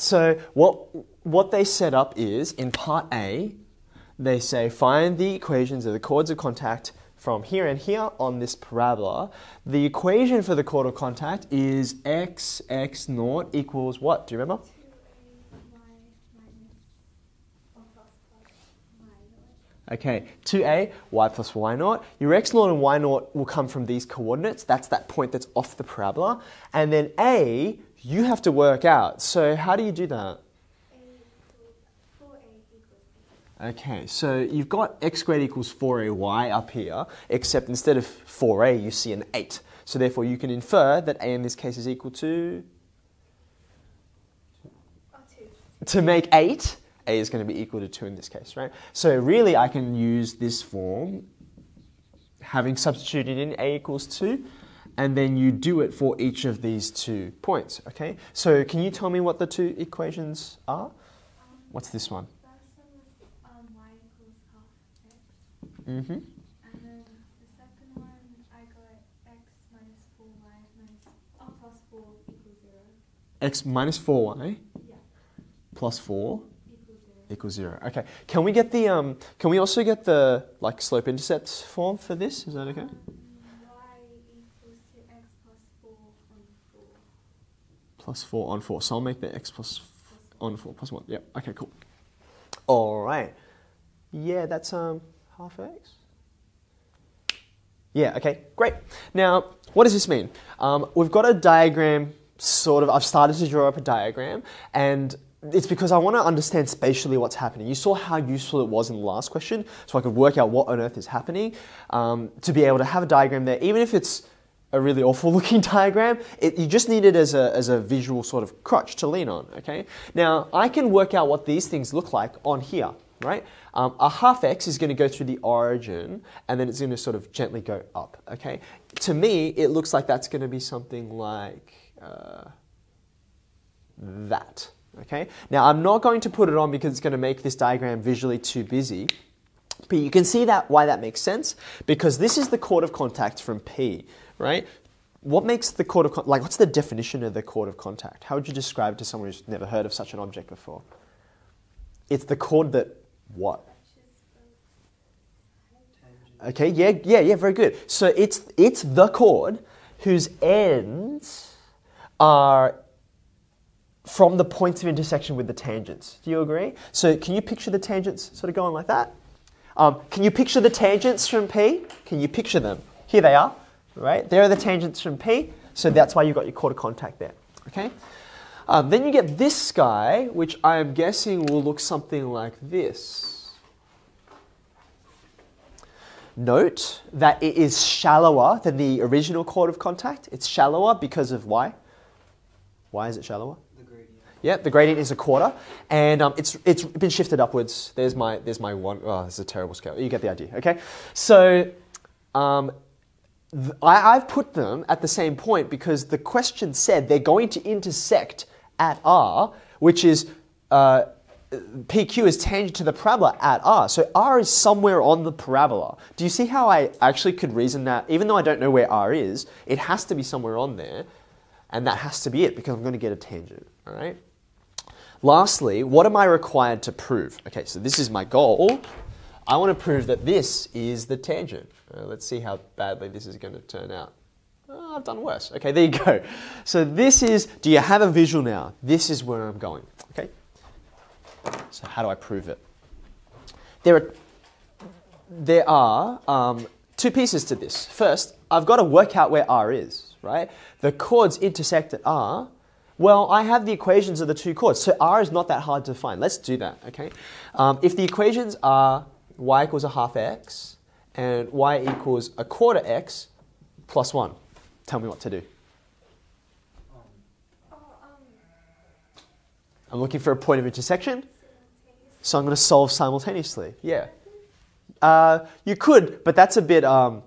So what what they set up is in part A, they say find the equations of the chords of contact from here and here on this parabola. The equation for the chord of contact is x x naught equals what? Do you remember? Okay, 2a, y plus y naught. Your x naught and y naught will come from these coordinates. That's that point that's off the parabola. And then a, you have to work out. So how do you do that? Okay, so you've got x squared equals 4ay up here, except instead of 4a, you see an 8. So therefore you can infer that a in this case is equal to... To make 8, a is going to be equal to 2 in this case, right? So really I can use this form, having substituted in a equals 2, and then you do it for each of these two points, okay? So can you tell me what the two equations are? What's this one? I got x minus 4y oh, plus 4 equals 0. x minus 4y Yeah, plus 4 equals 0. equals 0. Okay, can we get the, um, can we also get the, like, slope-intercept form for this? Is that okay? Um, y equals to x plus 4 on 4. Plus 4 on 4. So I'll make the x plus on 4 plus 1. Yep, okay, cool. All right. Yeah, that's um half x. Yeah, okay, great. Now, what does this mean? Um, we've got a diagram, sort of, I've started to draw up a diagram, and it's because I want to understand spatially what's happening. You saw how useful it was in the last question, so I could work out what on earth is happening. Um, to be able to have a diagram there, even if it's a really awful looking diagram, it, you just need it as a, as a visual sort of crutch to lean on, okay? Now, I can work out what these things look like on here, right? Um, a half x is going to go through the origin and then it's going to sort of gently go up, okay? To me, it looks like that's going to be something like uh, that, okay? Now, I'm not going to put it on because it's going to make this diagram visually too busy. But you can see that why that makes sense because this is the chord of contact from P, right? What makes the chord of like what's the definition of the chord of contact? How would you describe it to someone who's never heard of such an object before? It's the chord that what? Okay, yeah, yeah, yeah, very good. So it's it's the chord whose ends are from the points of intersection with the tangents. Do you agree? So can you picture the tangents sort of going like that? Um, can you picture the tangents from P? Can you picture them? Here they are, right? There are the tangents from P, so that's why you've got your chord of contact there, okay? Um, then you get this guy, which I am guessing will look something like this. Note that it is shallower than the original chord of contact. It's shallower because of why? Why is it shallower? The gradient. Yeah, the gradient is a quarter, and um, it's it's been shifted upwards. There's my there's my one. Oh, this is a terrible scale. You get the idea, okay? So, um, I, I've put them at the same point because the question said they're going to intersect at R, which is uh, PQ is tangent to the parabola at R. So R is somewhere on the parabola. Do you see how I actually could reason that? Even though I don't know where R is, it has to be somewhere on there, and that has to be it because I'm going to get a tangent. All right. Lastly, what am I required to prove? Okay, so this is my goal. I want to prove that this is the tangent. Uh, let's see how badly this is going to turn out. Oh, I've done worse. Okay, there you go. So this is, do you have a visual now? This is where I'm going. Okay. So how do I prove it? There are, there are um, two pieces to this. First, I've got to work out where R is, right? The chords intersect at R. Well, I have the equations of the two chords, so R is not that hard to find. Let's do that, okay? Um, if the equations are y equals a half x and y equals a quarter x plus 1, tell me what to do. I'm looking for a point of intersection, so I'm going to solve simultaneously. Yeah. Uh, you could, but that's a bit. Um,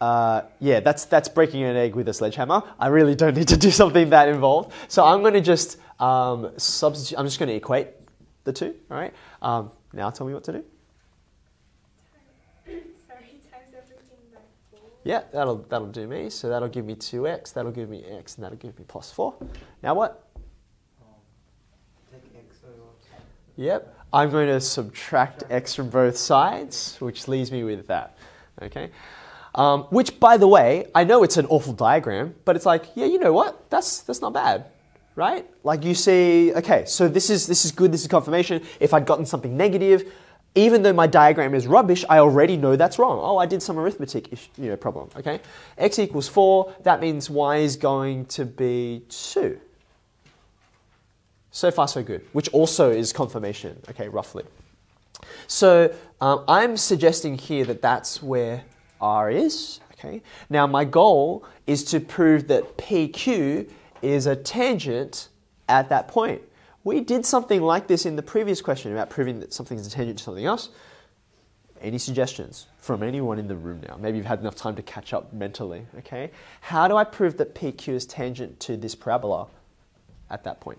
uh, yeah, that's that's breaking an egg with a sledgehammer. I really don't need to do something that involved. So I'm going to just um, substitute. I'm just going to equate the two. All right. Um, now tell me what to do. sorry, times everything by 4. Yeah, that'll that'll do me. So that'll give me two x. That'll give me x, and that'll give me plus four. Now what? Yep. I'm going to subtract x from both sides, which leaves me with that. Okay. Um, which, by the way, I know it's an awful diagram, but it's like, yeah, you know what? That's that's not bad, right? Like you see, okay, so this is this is good. This is confirmation. If I'd gotten something negative, even though my diagram is rubbish, I already know that's wrong. Oh, I did some arithmetic you know, problem. Okay. X equals four. That means y is going to be two. So far, so good, which also is confirmation, okay, roughly. So um, I'm suggesting here that that's where R is, okay. Now, my goal is to prove that PQ is a tangent at that point. We did something like this in the previous question about proving that something is tangent to something else. Any suggestions from anyone in the room now? Maybe you've had enough time to catch up mentally, okay? How do I prove that PQ is tangent to this parabola at that point?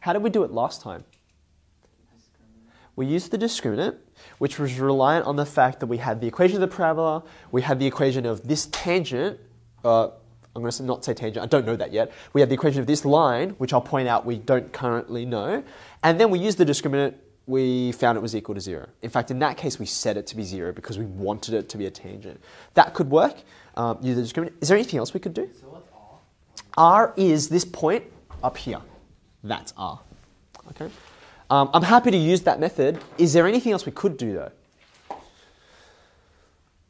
How did we do it last time? We used the discriminant, which was reliant on the fact that we had the equation of the parabola, we had the equation of this tangent. Uh, I'm going to not say tangent, I don't know that yet. We have the equation of this line, which I'll point out we don't currently know. And then we use the discriminant, we found it was equal to zero. In fact, in that case, we set it to be zero because we wanted it to be a tangent. That could work. Um, use the discriminant. Is there anything else we could do? So what's R? R is this point up here. That's R. Okay. Um, I'm happy to use that method. Is there anything else we could do though?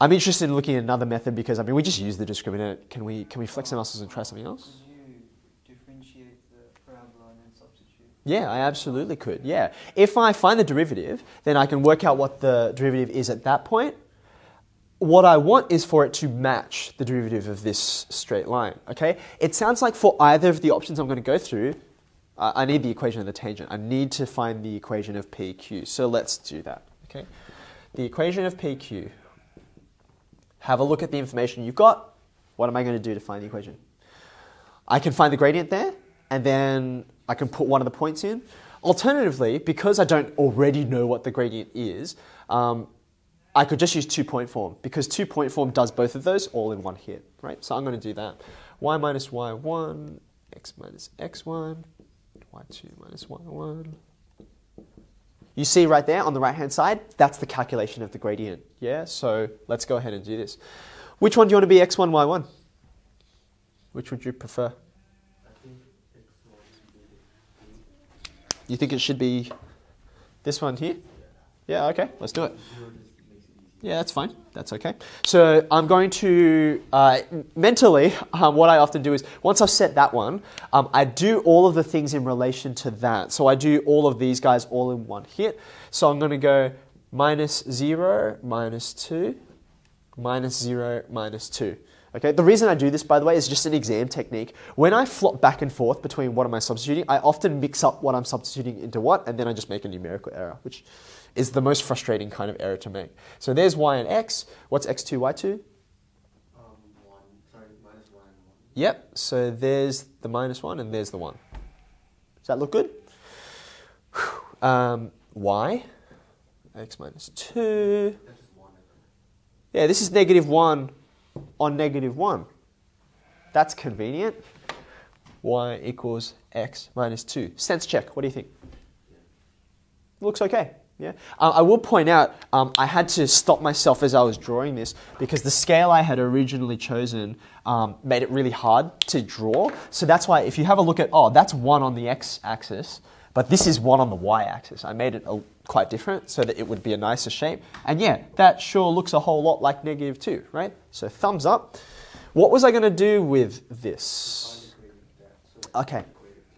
I'm interested in looking at another method because I mean we just use the discriminant. Can we can we flex our muscles and try something else? Could you differentiate the parabola and then substitute? Yeah, I absolutely could. Yeah. If I find the derivative, then I can work out what the derivative is at that point. What I want is for it to match the derivative of this straight line. Okay? It sounds like for either of the options I'm going to go through, uh, I need the equation of the tangent. I need to find the equation of PQ. So let's do that. Okay? The equation of PQ. Have a look at the information you've got. What am I going to do to find the equation? I can find the gradient there, and then I can put one of the points in. Alternatively, because I don't already know what the gradient is, um, I could just use two point form because two point form does both of those all in one hit, right? So I'm going to do that. y minus y1, x minus x1, y2 minus y1. You see right there on the right hand side, that's the calculation of the gradient. Yeah, so let's go ahead and do this. Which one do you want to be x1, y1? Which would you prefer? You think it should be this one here? Yeah, okay, let's do it. Yeah, that's fine. That's okay. So I'm going to uh, mentally. Um, what I often do is once I've set that one, um, I do all of the things in relation to that. So I do all of these guys all in one hit. So I'm going to go minus zero, minus two, minus zero, minus two. Okay. The reason I do this, by the way, is just an exam technique. When I flop back and forth between what am I substituting, I often mix up what I'm substituting into what, and then I just make a numerical error, which is the most frustrating kind of error to make. So there's y and x. What's x2, y2? Um, one. Sorry, minus one. Yep. So there's the minus one and there's the one. Does that look good? Um, y, x minus two. That's just one. And Yeah, this is negative one on negative one. That's convenient. y equals x minus two. Sense check. What do you think? Looks okay. Yeah. Uh, I will point out um, I had to stop myself as I was drawing this because the scale I had originally chosen um, made it really hard to draw. So that's why if you have a look at oh that's one on the x-axis, but this is one on the y-axis. I made it a, quite different so that it would be a nicer shape. And yeah, that sure looks a whole lot like negative two, right? So thumbs up. What was I going to do with this? Okay.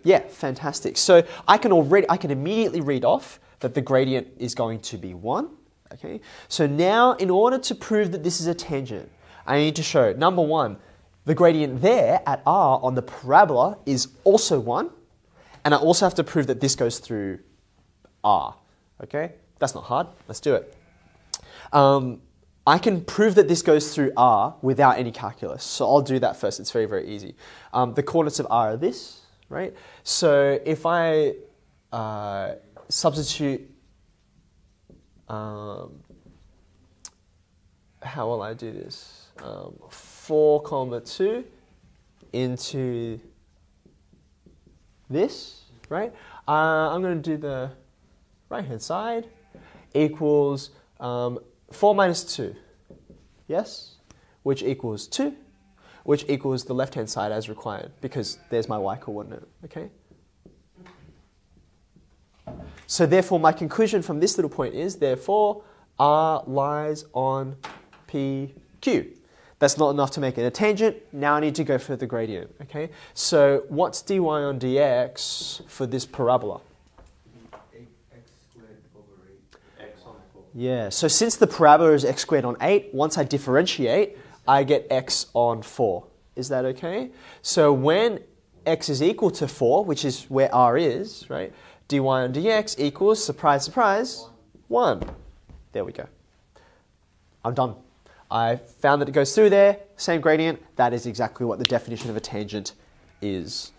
Yeah, fantastic. So I can already, I can immediately read off that the gradient is going to be 1. Okay. So now, in order to prove that this is a tangent, I need to show, number one, the gradient there at r on the parabola is also 1. And I also have to prove that this goes through r. Okay. That's not hard. Let's do it. Um, I can prove that this goes through R without any calculus. So I'll do that first. It's very, very easy. Um, the coordinates of R are this, right? So if I uh, substitute, um, how will I do this? Um, 4 comma 2 into this, right? Uh, I'm going to do the right hand side equals um, 4 minus 2. Yes? Which equals 2, which equals the left hand side as required because there's my y coordinate. Okay? So therefore, my conclusion from this little point is therefore r lies on PQ. That's not enough to make it a tangent. Now I need to go for the gradient. Okay. So what's dy on dx for this parabola? Eight x squared over eight. X on four. Yeah. So since the parabola is x squared on eight, once I differentiate, I get x on four. Is that okay? So when x is equal to four, which is where r is, right? dy on dx equals surprise, surprise, one. There we go. I'm done. I found that it goes through there, same gradient. That is exactly what the definition of a tangent is.